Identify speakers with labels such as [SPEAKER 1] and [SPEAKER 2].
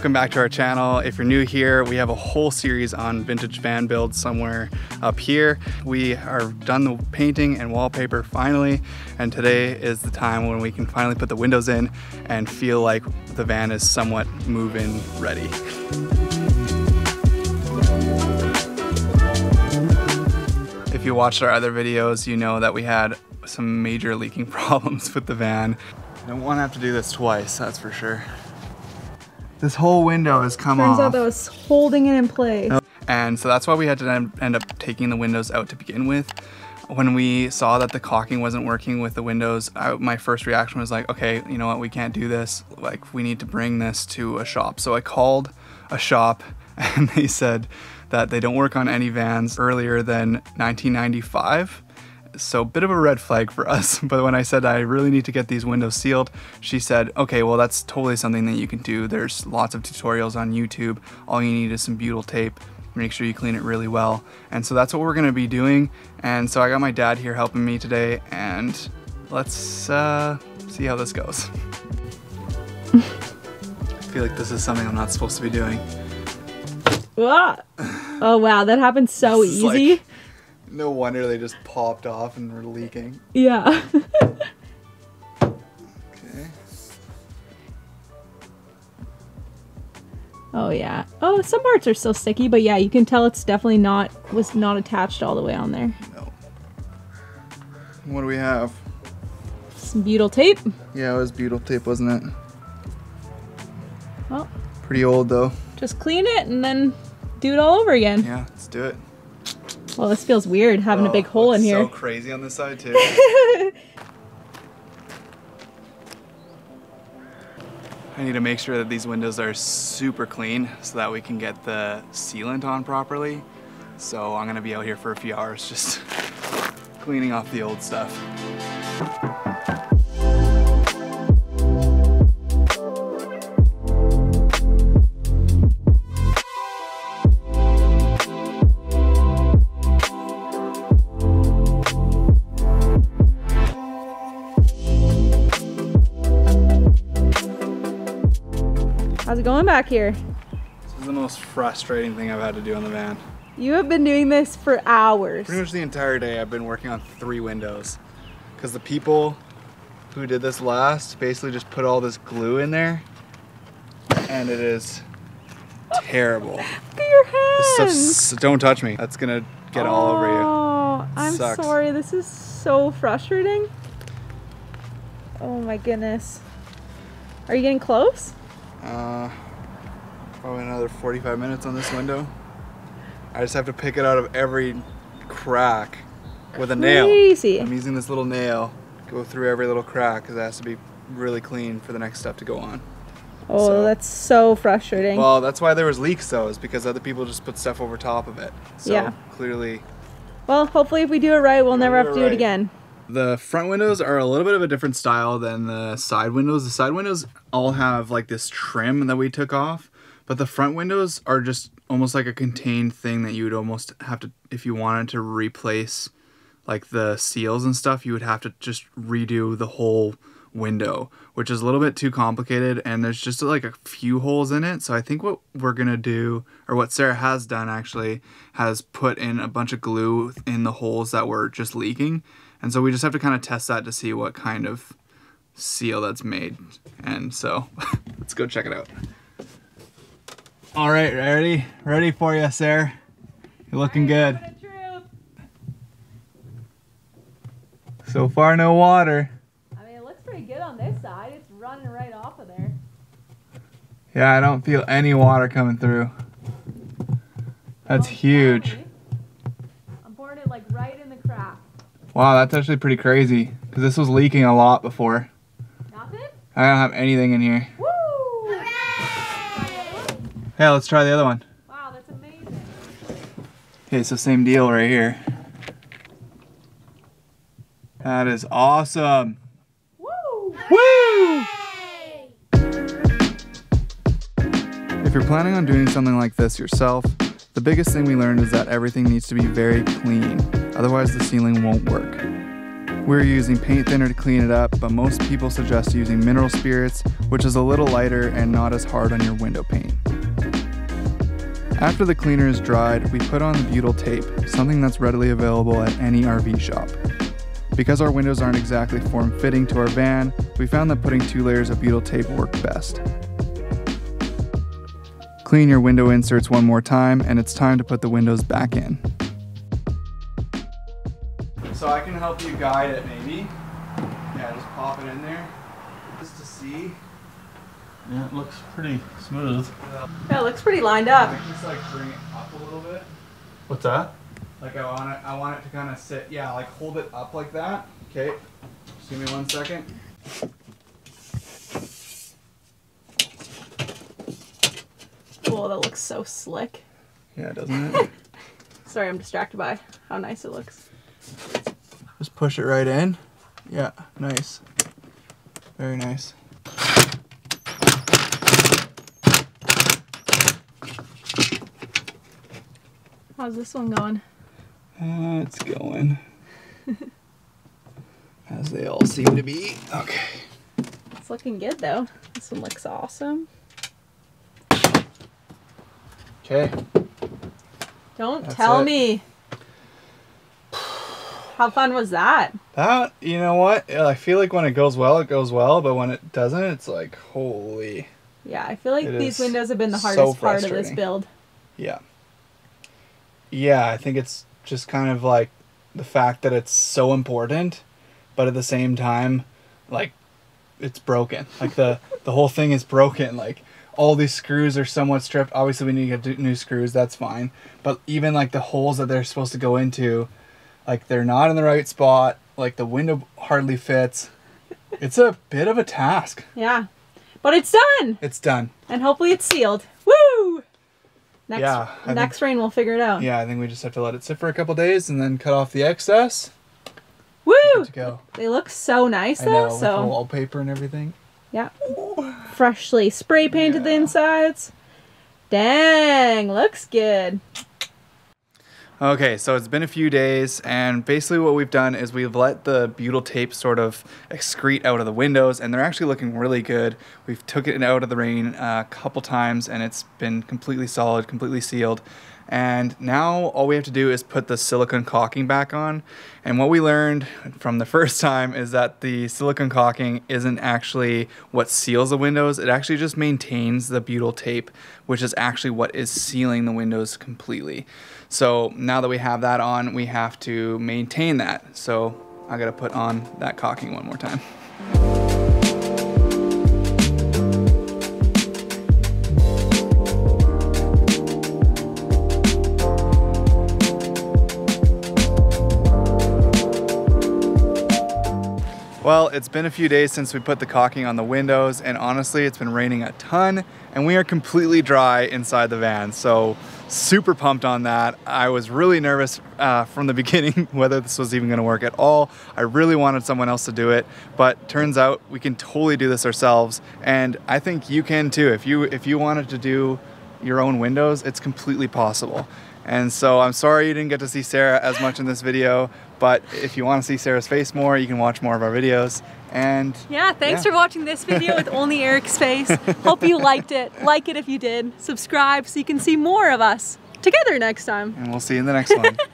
[SPEAKER 1] welcome back to our channel. If you're new here, we have a whole series on vintage van builds somewhere up here. We are done the painting and wallpaper finally, and today is the time when we can finally put the windows in and feel like the van is somewhat move-in ready. If you watched our other videos, you know that we had some major leaking problems with the van. Don't want to have to do this twice, that's for sure. This whole window has come off.
[SPEAKER 2] Turns
[SPEAKER 1] off.
[SPEAKER 2] out that was holding it in place.
[SPEAKER 1] And so that's why we had to end- end up taking the windows out to begin with. When we saw that the caulking wasn't working with the windows, I, my first reaction was like, okay, you know what, we can't do this. Like, we need to bring this to a shop. So I called a shop and they said that they don't work on any vans earlier than 1995. So, bit of a red flag for us. But when I said I really need to get these windows sealed, she said, okay, well, that's totally something that you can do. There's lots of tutorials on YouTube. All you need is some butyl tape. Make sure you clean it really well. And so that's what we're gonna be doing. And so I got my dad here helping me today, and let's uh, see how this goes. I feel like this is something I'm not supposed to be doing.
[SPEAKER 2] Ah. Oh wow, that happened so
[SPEAKER 1] is like-
[SPEAKER 2] easy.
[SPEAKER 1] No wonder they just popped off and were leaking.
[SPEAKER 2] Yeah.
[SPEAKER 1] Okay.
[SPEAKER 2] oh yeah. Oh, some parts are still sticky, but yeah, you can tell it's definitely not was not attached all the way on there.
[SPEAKER 1] No. What do we have?
[SPEAKER 2] Some butyl tape.
[SPEAKER 1] Yeah, it was butyl tape, wasn't it?
[SPEAKER 2] Well,
[SPEAKER 1] Pretty old though.
[SPEAKER 2] just clean it and then do it all over again.
[SPEAKER 1] Yeah, let's do it.
[SPEAKER 2] Well, this feels weird having a big
[SPEAKER 1] Oh,
[SPEAKER 2] hole in here.
[SPEAKER 1] So crazy on this side too. I need to make sure that these windows are super clean so that we can get the sealant on properly. So I'm gonna be out here for a few hours just cleaning off the old stuff.
[SPEAKER 2] How's it going back here?
[SPEAKER 1] This is the most frustrating thing I've had to do on the van.
[SPEAKER 2] You have been doing this for hours.
[SPEAKER 1] Pretty much the entire day I've been working on three windows. Because the people who did this last basically just put all this glue in there. And it is terrible.
[SPEAKER 2] Look at your hands.
[SPEAKER 1] don't touch me. That's gonna get all over you.
[SPEAKER 2] Oh, I'm
[SPEAKER 1] Sucks.
[SPEAKER 2] sorry. This is so frustrating. Oh my goodness. Are you getting close?
[SPEAKER 1] Uh, probably another 45 minutes on this window. I just have to pick it out of every crack with a nail.
[SPEAKER 2] Crazy.
[SPEAKER 1] I'm using this little nail, go through every little crack because it has to be really clean for the next step to go on.
[SPEAKER 2] Oh,
[SPEAKER 1] so-
[SPEAKER 2] that's so frustrating.
[SPEAKER 1] Well, that's why there was leaks though, is because other people just put stuff over top of it. So
[SPEAKER 2] Yeah.
[SPEAKER 1] clearly
[SPEAKER 2] well, hopefully, if we do it right, we'll never have to do it
[SPEAKER 1] right.
[SPEAKER 2] again.
[SPEAKER 1] The front windows are a little bit of a different style than the side windows. The side windows all have like this trim that we took off, but the front windows are just almost like a contained thing that you would almost have to, if you wanted to replace like the seals and stuff, you would have to just redo the whole window, which is a little bit too complicated and there's just like a few holes in it. So I think what we're gonna do, or what Sarah has done actually, has put in a bunch of glue in the holes that were just leaking. And so we just have to kind of test that to see what kind of seal that's made. And so let's go check it out. All right, ready? Ready for you, sir. You're looking good. So far, no water.
[SPEAKER 2] I mean, it looks pretty good on this side. It's running right off of there.
[SPEAKER 1] Yeah, I don't feel any water coming through. That's huge.
[SPEAKER 2] I'm pouring it like right in the crack.
[SPEAKER 1] Wow, that's actually pretty crazy. Because this was leaking a lot before.
[SPEAKER 2] Nothing?
[SPEAKER 1] I don't have anything in here.
[SPEAKER 2] Woo! Hooray!
[SPEAKER 1] Hey, let's try the other one.
[SPEAKER 2] Wow, that's amazing.
[SPEAKER 1] Okay, so same deal right here. That is awesome.
[SPEAKER 2] Woo!
[SPEAKER 1] Woo! If you're planning on doing something like this yourself, the biggest thing we learned is that everything needs to be very clean, otherwise the sealing won't work. We're using paint thinner to clean it up, but most people suggest using mineral spirits, which is a little lighter and not as hard on your window paint. After the cleaner is dried, we put on the butyl tape, something that's readily available at any RV shop. Because our windows aren't exactly form-fitting to our van, we found that putting two layers of butyl tape worked best. Clean your window inserts one more time, and it's time to put the windows back in. So I can help you guide it maybe. Yeah, just pop it in there. Just to see.
[SPEAKER 3] Yeah, it looks pretty smooth.
[SPEAKER 2] Yeah, it looks pretty lined up.
[SPEAKER 1] I just like bring it up a little bit.
[SPEAKER 3] What's that?
[SPEAKER 1] Like I want it, I want it to kind of sit. Yeah, like hold it up like that. Okay. Just give me one second.
[SPEAKER 2] Oh, that looks so slick.
[SPEAKER 1] Yeah, doesn't it?
[SPEAKER 2] Sorry, I'm distracted by how nice it looks.
[SPEAKER 1] Just push it right in. Yeah, nice. Very nice.
[SPEAKER 2] How's this one going?
[SPEAKER 1] Uh, it's going. As they all seem to be. Okay.
[SPEAKER 2] It's looking good though. This one looks awesome.
[SPEAKER 1] Okay.
[SPEAKER 2] Don't
[SPEAKER 1] That's
[SPEAKER 2] tell
[SPEAKER 1] it.
[SPEAKER 2] me. How fun was that?
[SPEAKER 1] That, you know what? I feel like when it goes well, it goes well, but when it doesn't, it's like, holy.
[SPEAKER 2] Yeah, I feel like
[SPEAKER 1] It
[SPEAKER 2] these windows have been the
[SPEAKER 1] so
[SPEAKER 2] hardest part of this build.
[SPEAKER 1] Yeah. Yeah, I think it's just kind of like the fact that it's so important, but at the same time, like it's broken. Like the the whole thing is broken. Like all these screws are somewhat stripped. Obviously, we need to get new screws. That's fine. But even like the holes that they're supposed to go into, like they're not in the right spot. Like the window hardly fits. It's a bit of a task.
[SPEAKER 2] Yeah. But it's done!
[SPEAKER 1] It's done.
[SPEAKER 2] And hopefully it's sealed. Woo! Next,
[SPEAKER 1] Yeah, I think-
[SPEAKER 2] next rain we'll figure it out.
[SPEAKER 1] Yeah, I think we just have to let it sit for a couple days and then cut off the excess.
[SPEAKER 2] Woo!
[SPEAKER 1] To go.
[SPEAKER 2] They look so nice
[SPEAKER 1] I
[SPEAKER 2] though.
[SPEAKER 1] know,
[SPEAKER 2] so
[SPEAKER 1] wallpaper and everything.
[SPEAKER 2] yeah, freshly spray painted the insides. Dang, looks good.
[SPEAKER 1] Okay, so it's been a few days, and basically what we've done is we've let the butyl tape sort of excrete out of the windows, and they're actually looking really good. We've took it out of the rain uh, a couple times, and it's been completely solid, completely sealed. And now all we have to do is put the silicone caulking back on. And what we learned from the first time is that the silicone caulking isn't actually what seals the windows. It actually just maintains the butyl tape, which is actually what is sealing the windows completely. So now that we have that on, we have to maintain that. So I gotta put on that caulking one more time. It's been a few days since we put the caulking on the windows, and honestly, it's been raining a ton, and we are completely dry inside the van. So, super pumped on that. I was really nervous uh, from the beginning whether this was even going to work at all. I really wanted someone else to do it, but turns out we can totally do this ourselves, and I think you can too. If you if you wanted to do your own windows, it's completely possible. And so I'm sorry you didn't get to see Sarah as much in this video, but if you want to see Sarah's face more, you can watch more of our videos. And
[SPEAKER 2] Yeah, thanks
[SPEAKER 1] Yeah.
[SPEAKER 2] for watching this video with only Eric's face. Hope you liked it. Like it if you did. Subscribe so you can see more of us together next time.
[SPEAKER 1] and we'll see you in the next one.